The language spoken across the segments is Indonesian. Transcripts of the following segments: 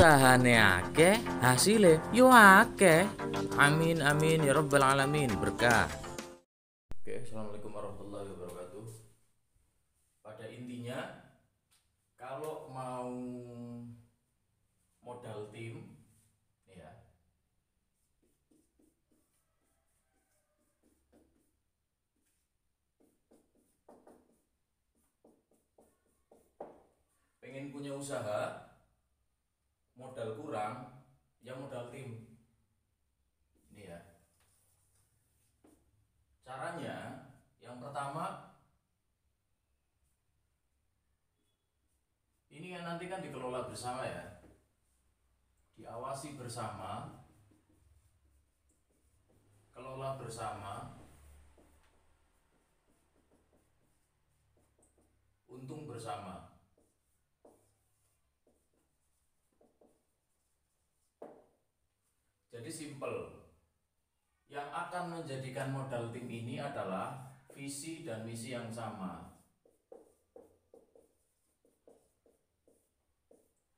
usahane akeh hasilnya yo akeh amin amin ya rabbal alamin berkah Oke, assalamualaikum warahmatullahi wabarakatuh. Pada intinya, kalau mau modal tim, ya, pengen punya usaha, modal kurang, ya modal tim. Ini ya. Caranya yang pertama ini kan nanti kan dikelola bersama ya. Diawasi bersama. Kelola bersama. Untung bersama. Jadi simple yang akan menjadikan modal tim ini adalah visi dan misi yang sama.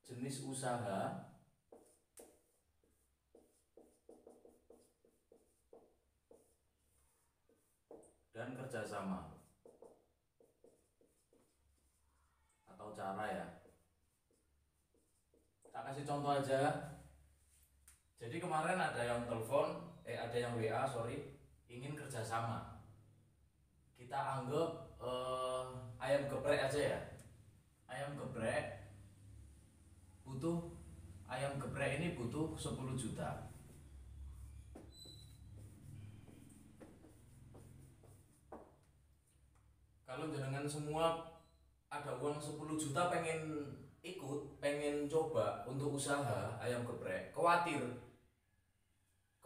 Jenis usaha dan kerjasama atau cara ya. Tak kasih contoh aja. Jadi kemarin ada yang telepon, eh ada yang WA sorry, ingin kerjasama. Kita anggap eh, ayam geprek aja ya. Ayam geprek butuh ayam geprek ini butuh 10 juta. Kalau jenengan semua ada uang 10 juta pengen ikut, pengen coba untuk usaha ayam geprek, khawatir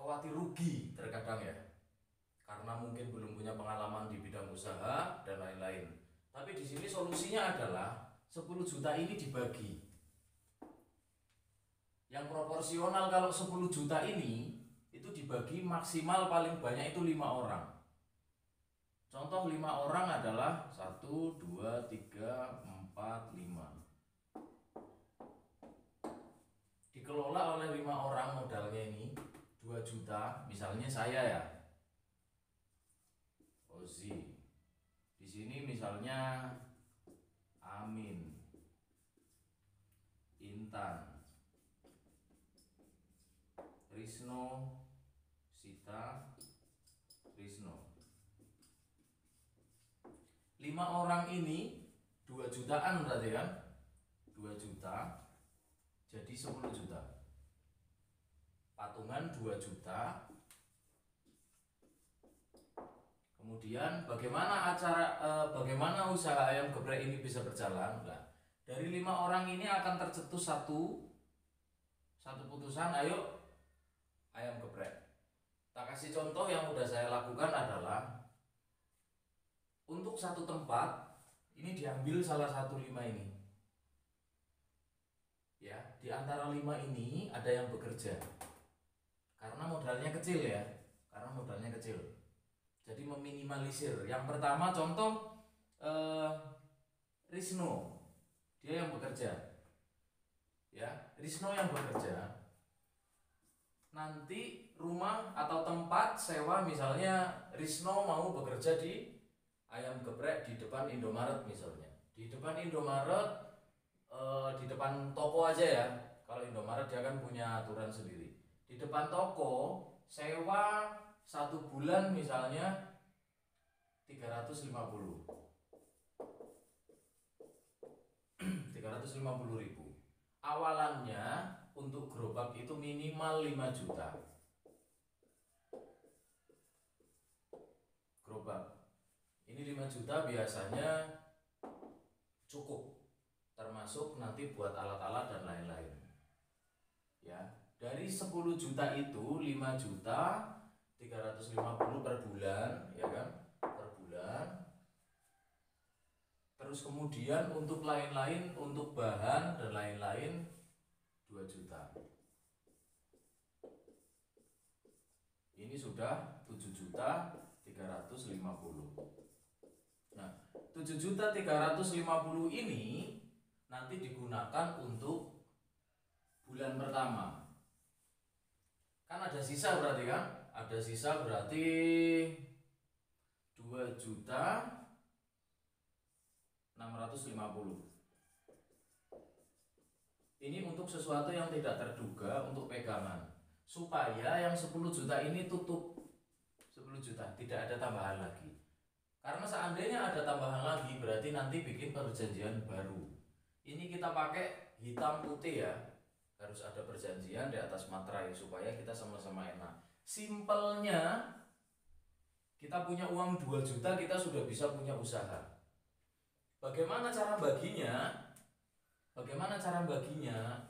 khawatir rugi terkadang ya. Karena mungkin belum punya pengalaman di bidang usaha dan lain-lain. Tapi di sini solusinya adalah 10 juta ini dibagi. Yang proporsional kalau 10 juta ini itu dibagi maksimal paling banyak itu lima orang. Contoh lima orang adalah 1, 2, 3, 4, 5 dikelola oleh lima orang modalnya ini 2 juta, misalnya saya ya. Ozi. Di sini misalnya Amin. Intan. Risno, Sita, Risno. Lima orang ini 2 jutaan berarti kan? 2 juta jadi 10 juta patungan 2 juta. Kemudian bagaimana acara e, bagaimana usaha ayam geprek ini bisa berjalan? Nah, dari lima orang ini akan tercetus satu satu putusan ayo ayam geprek. Tak kasih contoh yang udah saya lakukan adalah untuk satu tempat ini diambil salah satu lima ini. Ya di antara lima ini ada yang bekerja karena modalnya kecil ya. Karena modalnya kecil. Jadi meminimalisir. Yang pertama contoh eh, Risno. Dia yang bekerja. Ya Risno yang bekerja. Nanti rumah atau tempat sewa misalnya Risno mau bekerja di ayam geprek di depan Indomaret misalnya. Di depan Indomaret eh, di depan toko aja ya. Kalau Indomaret dia kan punya aturan sendiri di depan toko sewa satu bulan misalnya 350 350 ribu. Awalannya untuk gerobak itu minimal 5 juta. Gerobak. Ini 5 juta biasanya cukup termasuk nanti buat alat-alat dan lain-lain. Ya dari 10 juta itu 5 juta 350 per bulan ya kan? Per bulan. Terus kemudian untuk lain-lain untuk bahan dan lain-lain 2 juta. Ini sudah 7 juta 350 nah 7 juta 350 ini nanti digunakan untuk bulan pertama kan ada sisa berarti kan? Ada sisa berarti 2 juta 650 ini untuk sesuatu yang tidak terduga untuk pegangan. Supaya yang 10 juta ini tutup. 10 juta tidak ada tambahan lagi. Karena seandainya ada tambahan lagi berarti nanti bikin perjanjian baru. Ini kita pakai hitam putih ya harus ada perjanjian di atas materai supaya kita sama-sama enak simpelnya kita punya uang 2 juta kita sudah bisa punya usaha bagaimana cara baginya Bagaimana cara baginya?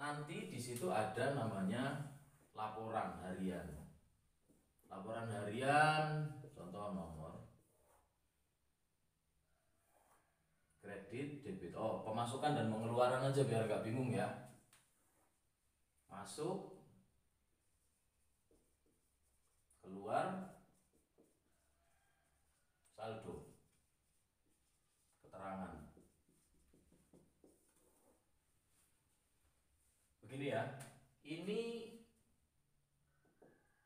Nanti di situ ada namanya laporan harian. Laporan harian, contoh nomor kredit, debit. Oh, pemasukan dan pengeluaran aja biar gak bingung ya. Masuk, keluar, saldo, keterangan. begini ya. Ini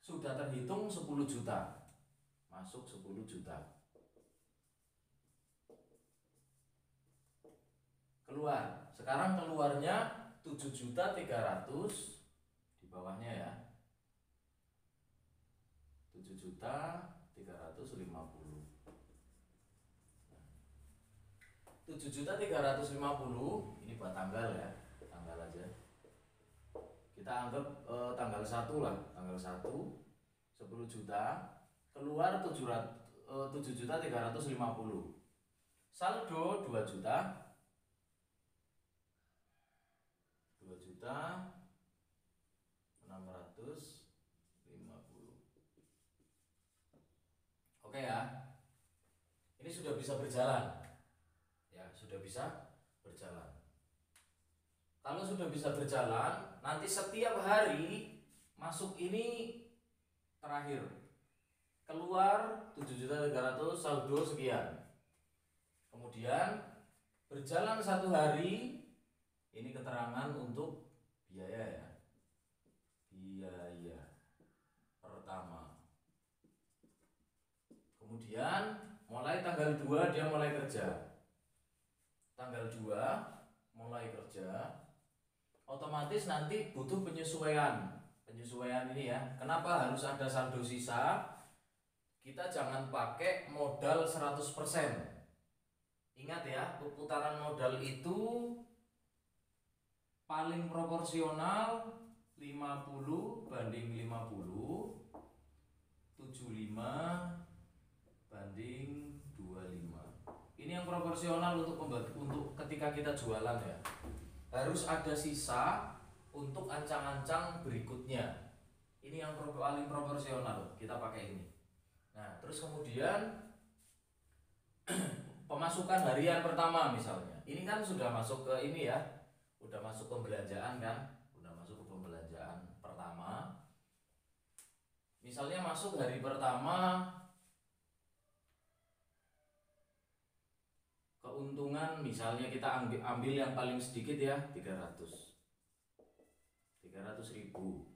sudah terhitung 10 juta. Masuk 10 juta. Keluar. Sekarang keluarnya 7 juta 300 di bawahnya ya. 7 juta 350 7 juta 350 ini buat tanggal ya tanggal aja. Kita anggap eh, tanggal 1 lah tanggal 1 10 juta keluar 7 eh, 7 juta 350 saldo 2 juta 2 juta 650 oke ya ini sudah bisa berjalan. Ya sudah bisa berjalan. Kalau sudah bisa berjalan nanti setiap hari masuk ini terakhir. Keluar 7.300 saldo sekian. Kemudian berjalan satu hari ini keterangan untuk biaya ya biaya pertama kemudian mulai tanggal 2 dia mulai kerja. Tanggal 2 mulai kerja. Otomatis nanti butuh penyesuaian. Penyesuaian ini ya. Kenapa harus ada saldo sisa? Kita jangan pakai modal 100% ingat ya putaran modal itu paling proporsional 50 banding 50 75 banding 25 ini yang proporsional untuk untuk ketika kita jualan ya harus ada sisa untuk ancang-ancang berikutnya. Ini yang paling proporsional, kita pakai ini. Nah, terus kemudian pemasukan harian pertama misalnya. Ini kan sudah masuk ke ini ya. Udah masuk pembelanjaan kan? Udah masuk ke pembelanjaan pertama. Misalnya masuk hari pertama keuntungan misalnya kita ambil, ambil yang paling sedikit ya 300 300 ribu.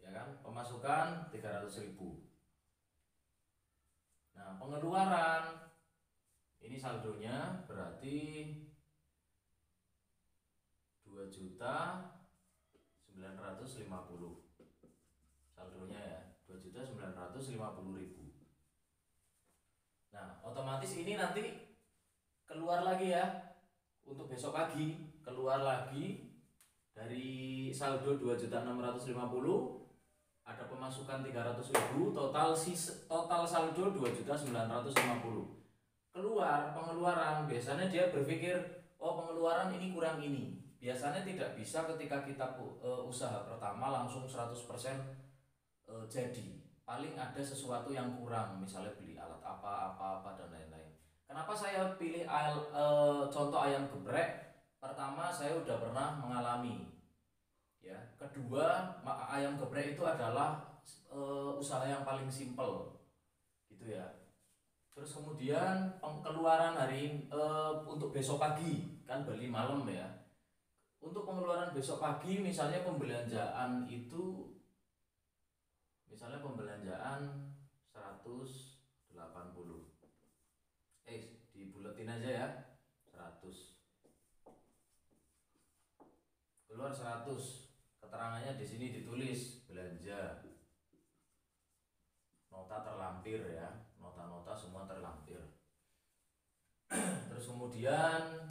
Ya kan? Pemasukan 300 ribu. Nah pengeluaran. Ini saldonya berarti 2 juta 950 saldonya ya 2 juta 950 ribu Nah, otomatis ini nanti keluar lagi ya. Untuk besok pagi keluar lagi dari saldo 2.650 ada pemasukan 300.000 total sis total saldo 2.950 keluar pengeluaran biasanya dia berpikir oh pengeluaran ini kurang ini. Biasanya tidak bisa ketika kita uh, usaha pertama langsung 100% uh, jadi paling ada sesuatu yang kurang misalnya beli alat apa apa apa dan lain-lain. Kenapa saya pilih ayam, e, contoh ayam geprek? Pertama saya udah pernah mengalami ya. Kedua ayam geprek itu adalah e, usaha yang paling simpel gitu ya. Terus kemudian pengeluaran hari e, untuk besok pagi kan beli malam ya. Untuk pengeluaran besok pagi misalnya pembelanjaan itu misalnya pembelanjaan 180 eh dibuletin aja ya 100 keluar 100 keterangannya di sini ditulis belanja. Nota terlampir ya nota-nota semua terlampir. Terus kemudian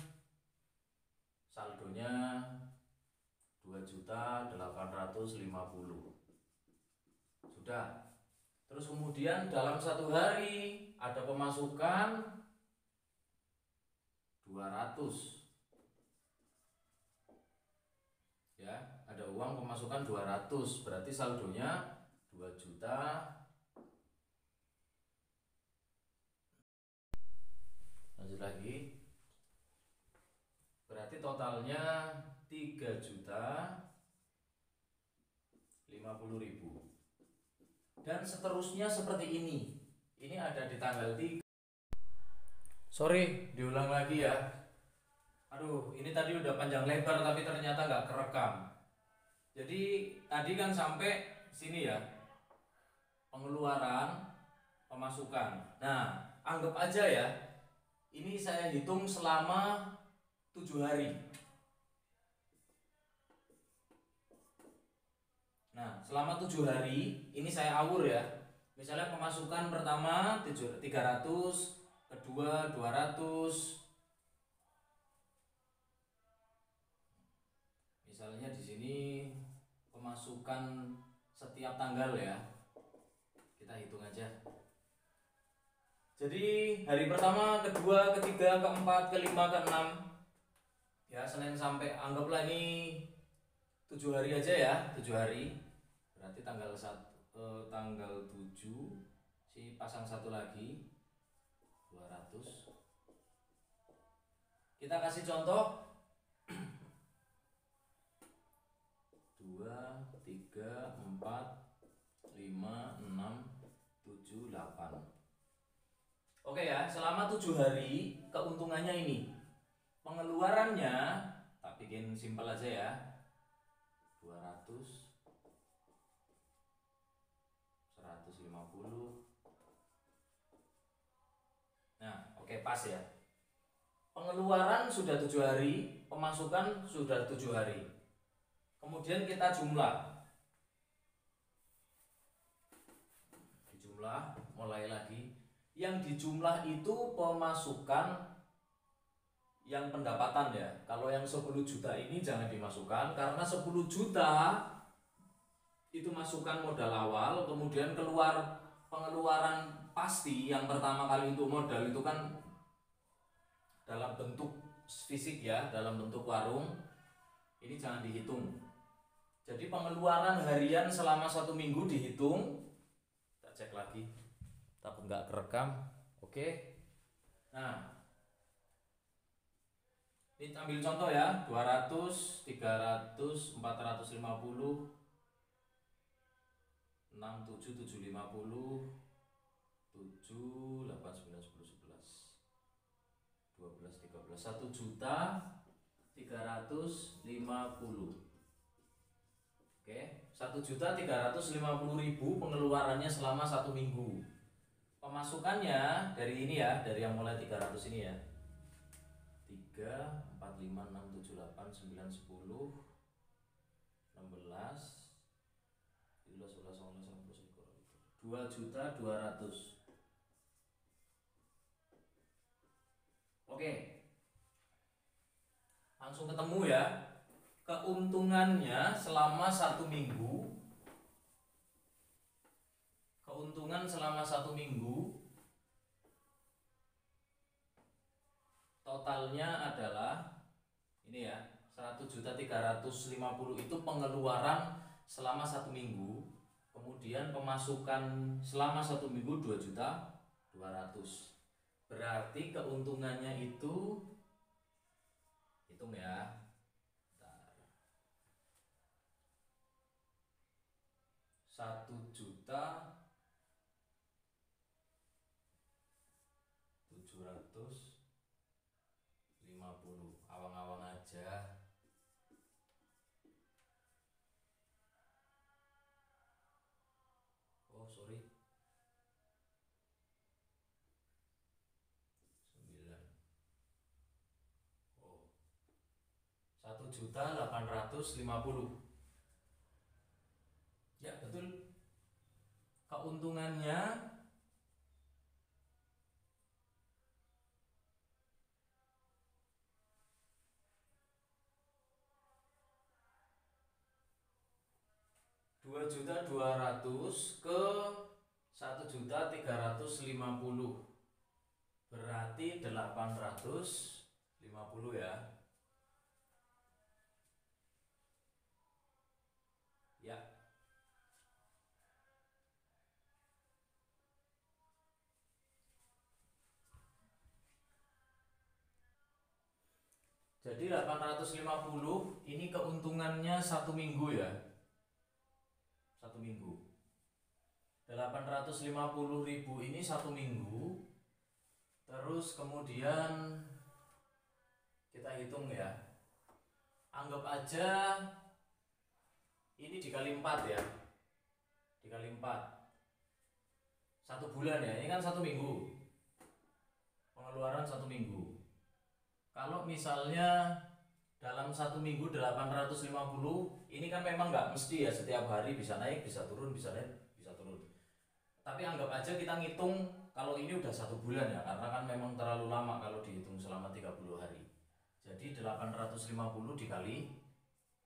saldonya 2 juta 850 sudah terus kemudian dalam satu hari ada pemasukan 200 ya ada uang pemasukan 200 berarti saldonya 2 juta. Lanjut lagi. Berarti totalnya 3 juta 50 ribu dan seterusnya seperti ini. Ini ada di tanggal 3 sorry. Diulang lagi ya. Aduh ini tadi udah panjang lebar tapi ternyata nggak kerekam. Jadi tadi kan sampai sini ya. Pengeluaran pemasukan. Nah anggap aja ya. Ini saya hitung selama tujuh hari nah selama tujuh hari ini saya awur ya. Misalnya pemasukan pertama 300 kedua 200 misalnya di sini pemasukan setiap tanggal ya. Kita hitung aja. Jadi hari pertama kedua ketiga keempat kelima keenam. Ya senin sampai anggaplah ini tujuh hari aja ya tujuh hari berarti tanggal satu eh, tanggal 7 si pasang satu lagi 200 kita kasih contoh. 2, 3, 4, 5, 6, 7, 8 Oke ya, selama 7 hari keuntungannya ini. Pengeluarannya tak bikin simpel aja ya 200 150 Nah, oke pas ya Pengeluaran sudah 7 hari Pemasukan sudah 7 hari Kemudian kita jumlah. Dijumlah, mulai lagi. Yang dijumlah itu pemasukan yang pendapatan ya. Kalau yang 10 juta ini jangan dimasukkan karena 10 juta itu masukan modal awal, kemudian keluar pengeluaran pasti yang pertama kali untuk modal itu kan dalam bentuk fisik ya, dalam bentuk warung. Ini jangan dihitung jadi pengeluaran harian selama satu minggu dihitung. Kita cek lagi. Takut nggak kerekam. Oke. Nah, ini ambil contoh ya. 200, 300, 450, 6, 7, 7, 50, 12, 7, 8, 9, 10, 11 12, 13 1 juta 350 Oke, satu juta tiga ratus lima puluh ribu pengeluarannya selama satu minggu. Pemasukannya dari ini ya, dari yang mulai 300 ini ya. 3, 4, 5, 6, 7, 8, 9, 10, 16, 17, 11, 12, 2 juta 200 Oke. Langsung ketemu ya. Keuntungannya selama satu minggu. Keuntungan selama satu minggu. Totalnya adalah ini ya 100 juta 350 itu pengeluaran selama satu minggu. Kemudian pemasukan selama satu minggu 2 juta 200 berarti keuntungannya itu hitung ya. Satu juta 1.850. Ya, betul. Keuntungannya dua juta dua ratus ke satu juta tiga ratus lima puluh berarti delapan ratus lima puluh ya Jadi 850 ini keuntungannya satu minggu ya. Satu minggu. 850 ribu ini satu minggu. Terus kemudian kita hitung ya. Anggap aja ini dikali 4 ya. Dikali 4. Satu bulan ya. Ini kan satu minggu. Pengeluaran satu minggu kalau misalnya dalam satu minggu 850 ini kan memang nggak mesti ya setiap hari bisa naik bisa turun bisa naik bisa turun. Tapi anggap aja kita ngitung kalau ini udah satu bulan ya karena kan memang terlalu lama kalau dihitung selama 30 hari. Jadi 850 dikali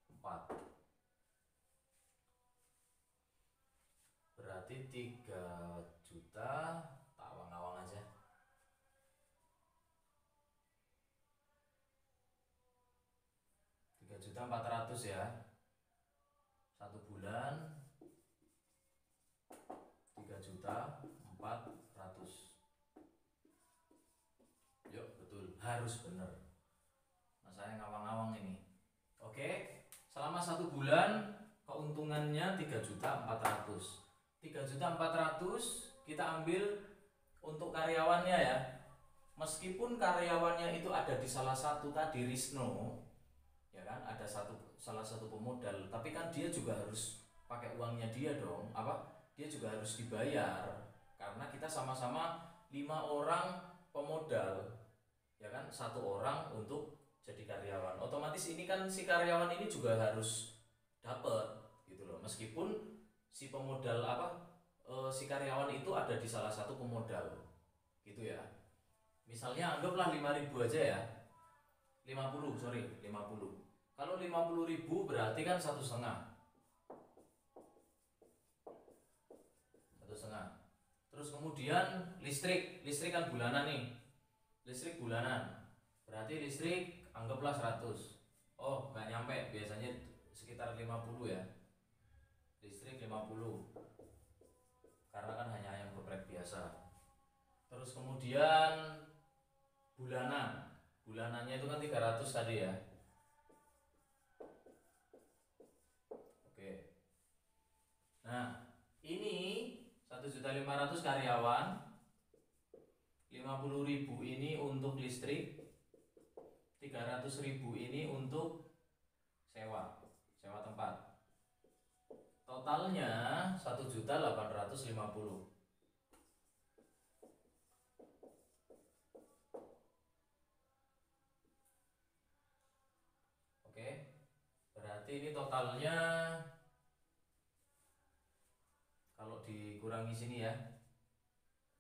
4 berarti 3 juta juta empat ratus ya. Satu bulan. Tiga juta empat ratus. Yuk betul. Harus bener. Nah saya ngawang-ngawang ini. Oke selama satu bulan keuntungannya tiga juta empat ratus. Tiga juta empat ratus kita ambil untuk karyawannya ya. Meskipun karyawannya itu ada di salah satu tadi Risno kan ada satu salah satu pemodal. Tapi kan dia juga harus pakai uangnya dia dong. Apa? Dia juga harus dibayar. Karena kita sama-sama lima orang pemodal. Ya kan? Satu orang untuk jadi karyawan. Otomatis ini kan si karyawan ini juga harus dapat gitu loh. Meskipun si pemodal apa e, si karyawan itu ada di salah satu pemodal. Gitu ya. Misalnya anggaplah 5000 aja ya. 50 sorry 50 kalau 50 ribu berarti kan satu setengah. Satu setengah. Terus kemudian listrik, listrik kan bulanan nih. Listrik bulanan. Berarti listrik anggaplah 100. Oh, nggak nyampe, biasanya sekitar 50 ya. Listrik 50. Karena kan hanya ayam geprek biasa. Terus kemudian bulanan. Bulanannya itu kan 300 tadi ya Nah, ini 1.500 karyawan 50.000 ini untuk listrik 300.000 ini untuk sewa sewa tempat. Totalnya 1.850 Oke berarti ini totalnya kurangi sini ya.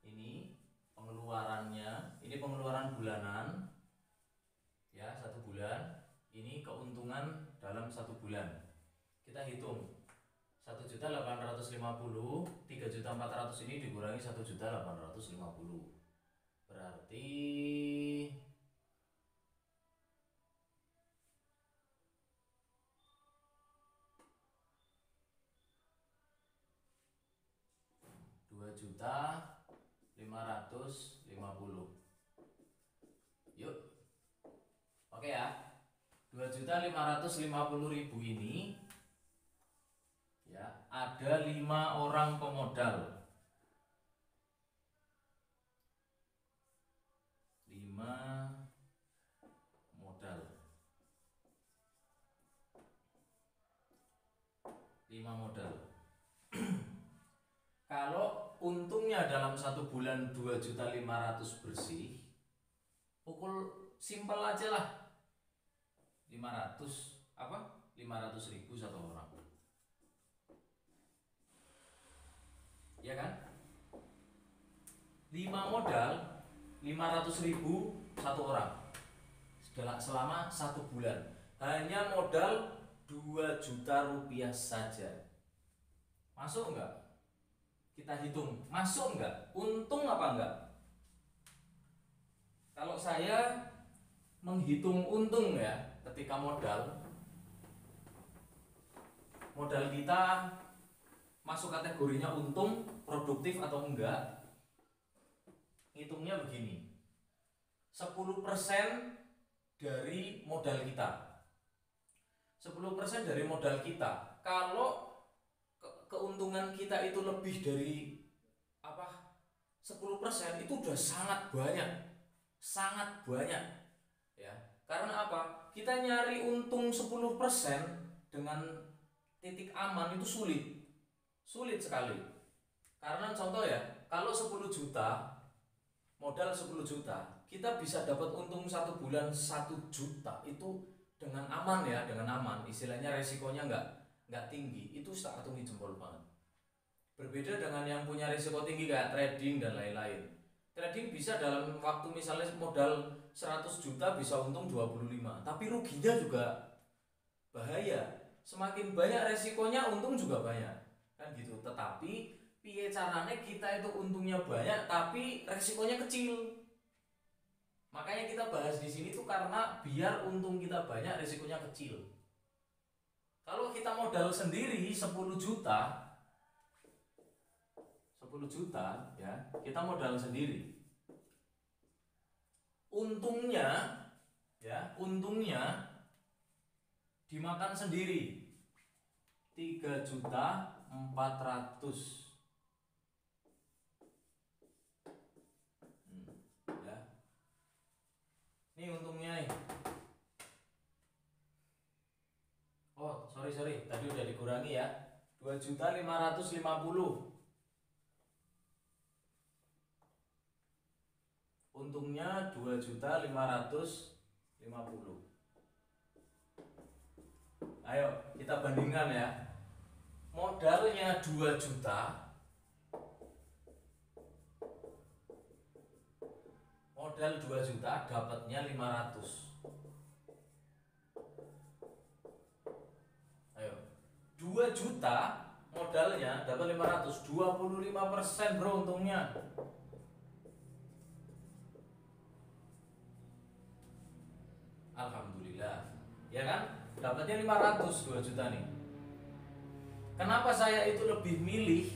Ini pengeluarannya. Ini pengeluaran bulanan. Ya satu bulan. Ini keuntungan dalam satu bulan. Kita hitung. Satu juta delapan ratus lima puluh tiga juta empat ratus ini dikurangi satu juta delapan ratus lima puluh. Berarti juta lima ratus lima puluh. Yuk. Oke ya. Dua juta lima ratus lima puluh ribu ini ya ada lima orang pemodal. Lima modal. Lima modal. Kalau untungnya dalam satu bulan 2.500 bersih pukul simpel aja lah. 5 500 apa? 500 ribu satu orang. Ya kan? 5 modal 500 ribu satu orang. Selama satu bulan. Hanya modal 2 juta rupiah saja. Masuk enggak kita hitung masuk enggak untung apa enggak kalau saya menghitung untung ya ketika modal modal kita masuk kategorinya untung produktif atau enggak? Hitungnya begini 10% dari modal kita. 10% dari modal kita. Kalau keuntungan kita itu lebih dari apa 10% itu udah sangat banyak. Sangat banyak. Ya karena apa? Kita nyari untung 10% dengan titik aman itu sulit. Sulit sekali. Karena contoh ya kalau 10 juta modal 10 juta kita bisa dapat untung satu bulan satu juta itu dengan aman ya dengan aman. Istilahnya resikonya nggak nggak tinggi itu tak hitungi jempol banget. Berbeda dengan yang punya resiko tinggi kayak trading dan lain-lain. Trading bisa dalam waktu misalnya modal 100 juta bisa untung 25 tapi ruginya juga bahaya. Semakin banyak resikonya untung juga banyak. Kan gitu. Tetapi piye caranya kita itu untungnya banyak tapi resikonya kecil? Makanya kita bahas di sini tuh karena biar untung kita banyak resikonya kecil kalau kita modal sendiri 10 juta 10 juta ya kita modal sendiri. Untungnya ya untungnya dimakan sendiri 3 juta 400 ini untungnya nih oh sorry sorry. Tadi udah dikurangi ya. 2 juta 550 untungnya 2 juta 550 ayo kita bandingkan ya. Modalnya 2 juta. Modal 2 juta dapatnya 500 2 juta modalnya dapat 500 25% bro untungnya. Alhamdulillah. Ya kan? Dapatnya 500 2 juta nih. Kenapa saya itu lebih milih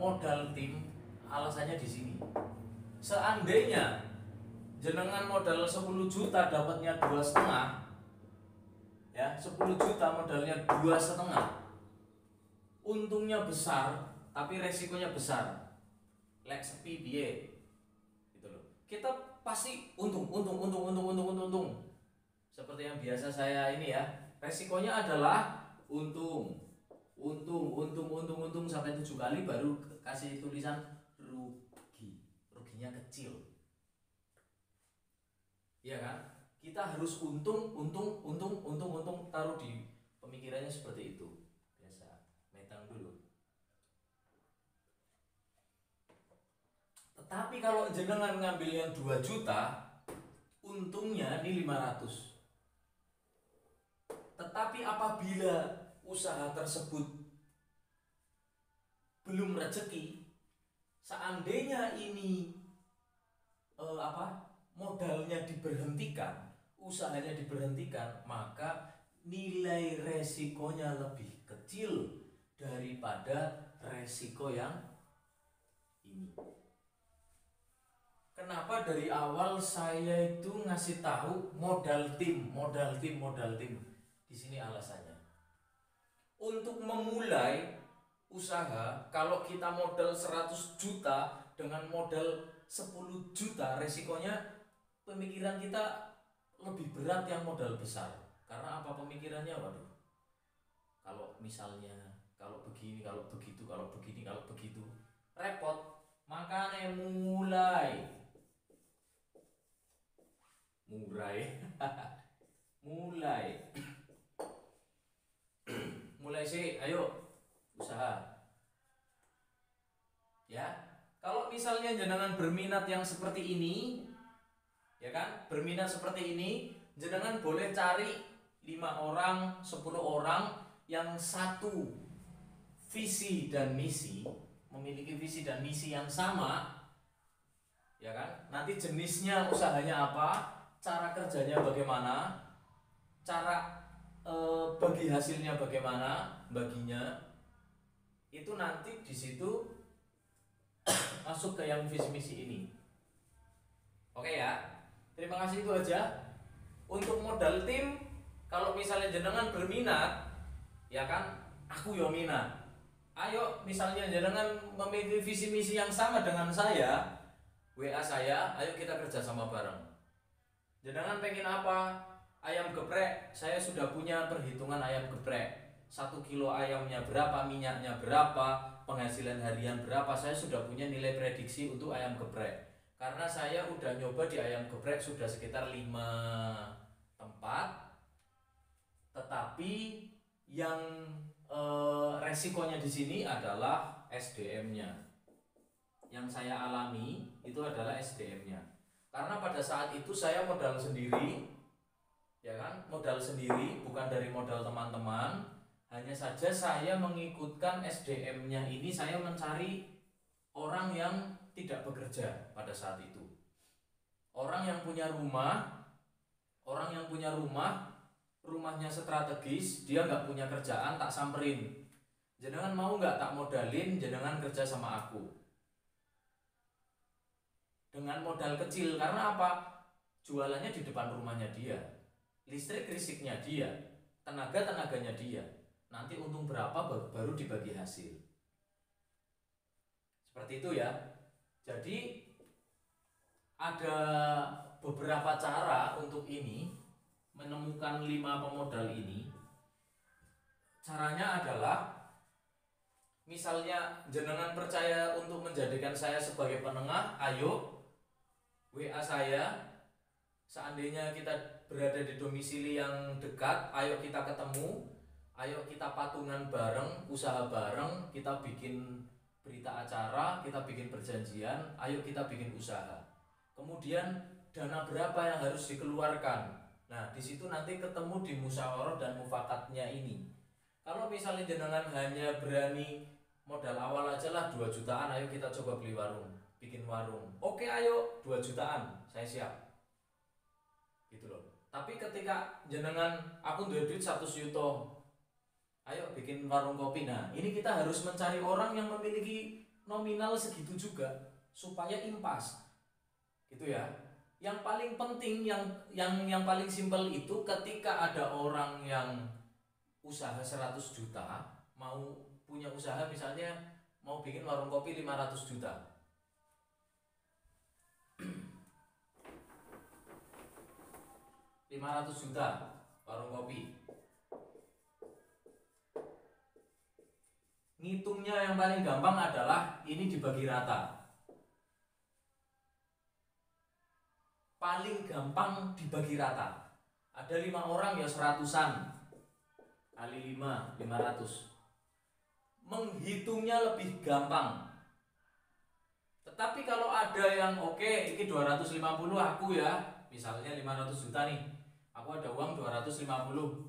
modal tim? Alasannya di sini. Seandainya jenengan modal 10 juta dapatnya dua setengah ya 10 juta modalnya dua setengah untungnya besar tapi resikonya besar. Like sepi biye gitu loh. Kita pasti untung untung untung untung untung untung untung. Seperti yang biasa saya ini ya resikonya adalah untung. Untung untung untung untung sampai tujuh kali baru kasih tulisan rugi. Ruginya kecil. Iya kan? Kita harus untung, untung, untung, untung, untung taruh di pemikirannya seperti itu. Tetapi kalau jenengan ngambil yang 2 juta, untungnya ini 500. Tetapi apabila usaha tersebut belum rezeki, seandainya ini eh, apa modalnya diberhentikan, usahanya diberhentikan, maka nilai resikonya lebih kecil daripada resiko yang ini. Kenapa dari awal saya itu ngasih tahu modal tim, modal tim, modal tim. Di sini alasannya. Untuk memulai usaha, kalau kita modal 100 juta dengan modal 10 juta, resikonya pemikiran kita lebih berat yang modal besar karena apa pemikirannya waduh kalau misalnya kalau begini kalau begitu kalau begini kalau begitu repot makanya mulai mulai. Mulai. Mulai sih ayo. Usaha. Ya kalau misalnya jenengan berminat yang seperti ini ya kan? Berminat seperti ini jenengan boleh cari lima orang 10 orang yang satu visi dan misi memiliki visi dan misi yang sama ya kan? Nanti jenisnya usahanya apa cara kerjanya bagaimana cara e, bagi hasilnya bagaimana baginya itu nanti di situ masuk ke yang visi misi ini. Oke ya? Terima kasih itu aja. Untuk modal tim kalau misalnya jenengan berminat ya kan aku yo minat. Ayo misalnya jenengan memiliki visi misi yang sama dengan saya WA saya ayo kita kerja sama bareng jenengan pengen apa? Ayam geprek. Saya sudah punya perhitungan ayam geprek. Satu kilo ayamnya berapa minyaknya berapa penghasilan harian berapa saya sudah punya nilai prediksi untuk ayam geprek. Karena saya udah nyoba di ayam geprek sudah sekitar 5 tempat. Tetapi yang e, resikonya di sini adalah SDM-nya. Yang saya alami itu adalah SDM-nya. Karena pada saat itu saya modal sendiri, ya kan, modal sendiri, bukan dari modal teman-teman. Hanya saja saya mengikutkan SDM-nya ini, saya mencari orang yang tidak bekerja pada saat itu. Orang yang punya rumah, orang yang punya rumah rumahnya strategis dia nggak punya kerjaan tak samperin jenengan mau nggak tak modalin jenengan kerja sama aku dengan modal kecil. Karena apa? Jualannya di depan rumahnya dia listrik listriknya dia tenaga tenaganya dia. Nanti untung berapa baru dibagi hasil. Seperti itu ya. Jadi ada beberapa cara untuk ini menemukan lima pemodal ini. Caranya adalah misalnya jenengan percaya untuk menjadikan saya sebagai penengah ayo WA saya seandainya kita berada di domisili yang dekat ayo kita ketemu ayo kita patungan bareng usaha bareng kita bikin berita acara kita bikin perjanjian ayo kita bikin usaha. Kemudian dana berapa yang harus dikeluarkan? Nah, di situ nanti ketemu di musyawarah dan mufakatnya ini. Kalau misalnya jenengan hanya berani modal awal aja lah 2 jutaan, ayo kita coba beli warung, bikin warung. Oke, ayo 2 jutaan, saya siap. Gitu loh. Tapi ketika jenengan aku duit duit satu juta, ayo bikin warung kopi. Nah, ini kita harus mencari orang yang memiliki nominal segitu juga supaya impas. Gitu ya yang paling penting yang yang yang paling simpel itu ketika ada orang yang usaha 100 juta mau punya usaha misalnya mau bikin warung kopi 500 juta lima ratus juta warung kopi. Ngitungnya yang paling gampang adalah ini dibagi rata. Paling gampang dibagi rata. Ada lima orang ya seratusan. Kali lima lima ratus. Menghitungnya lebih gampang tetapi kalau ada yang oke okay, ini 250 aku ya misalnya 500 juta nih aku ada uang 250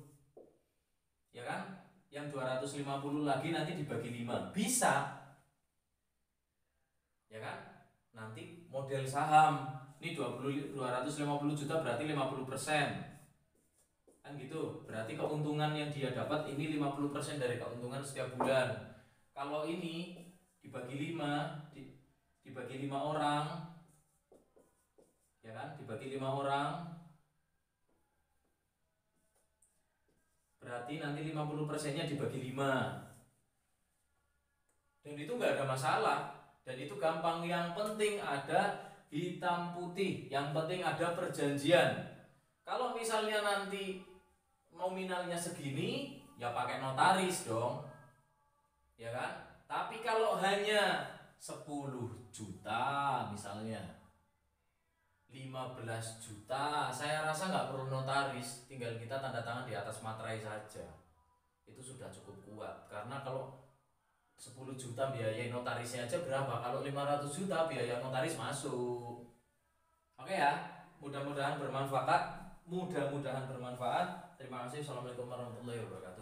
ya kan? Yang 250 lagi nanti dibagi 5 bisa. Ya kan? Nanti model saham ini 20 250 juta berarti 50 persen. Kan gitu? Berarti keuntungan yang dia dapat ini 50 persen dari keuntungan setiap bulan. Kalau ini dibagi 5 di, dibagi 5 orang. Ya kan? Dibagi 5 orang. Berarti nanti 50 persennya dibagi 5 dan itu nggak ada masalah. Dan itu gampang. Yang penting ada hitam putih. Yang penting ada perjanjian. Kalau misalnya nanti nominalnya segini ya pakai notaris dong. Ya kan? Tapi kalau hanya 10 juta misalnya. 15 juta. Saya rasa nggak perlu notaris tinggal kita tanda tangan di atas materai saja. Itu sudah cukup kuat. Karena kalau 10 juta biaya notarisnya aja berapa? Kalau 500 juta biaya notaris masuk. Oke ya mudah-mudahan bermanfaat. Mudah-mudahan bermanfaat. Terima kasih. Assalamualaikum warahmatullahi wabarakatuh